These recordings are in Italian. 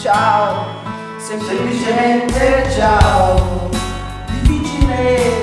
ciao, semplicemente ciao, difficile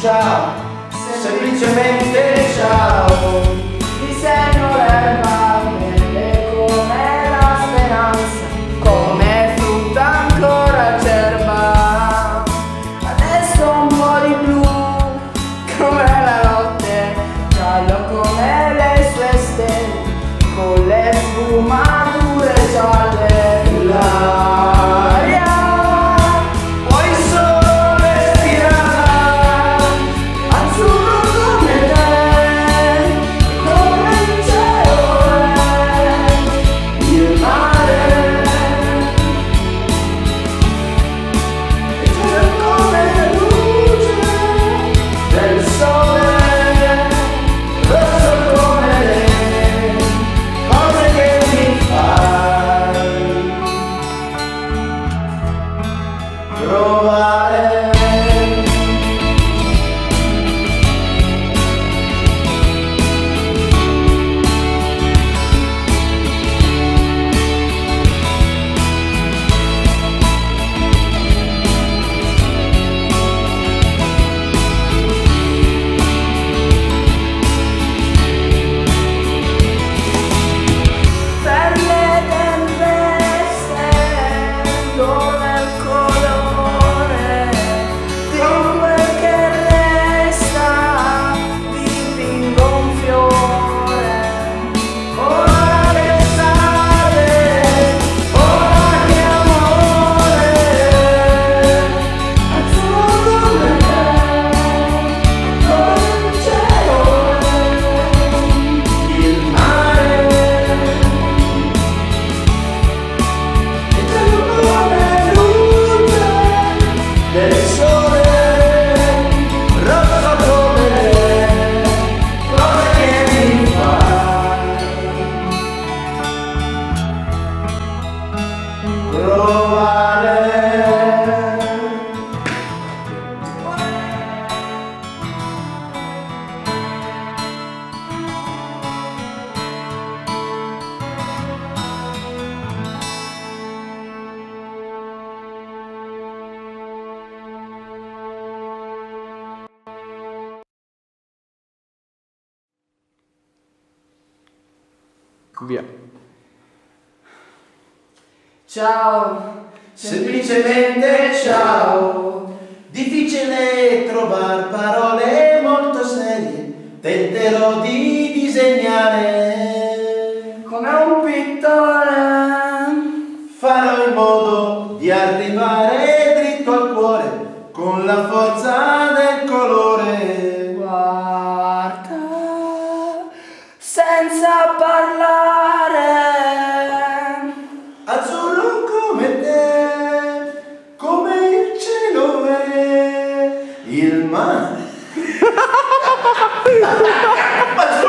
ciao, semplicemente Provare Via. Ciao, semplicemente ciao. Difficile trovare parole molto serie, tenterò di disegnare come un pittore. Farò in modo di arrivare dritto al cuore con la forza del colore. Guarda, senza parlare. Vilma. ¡Más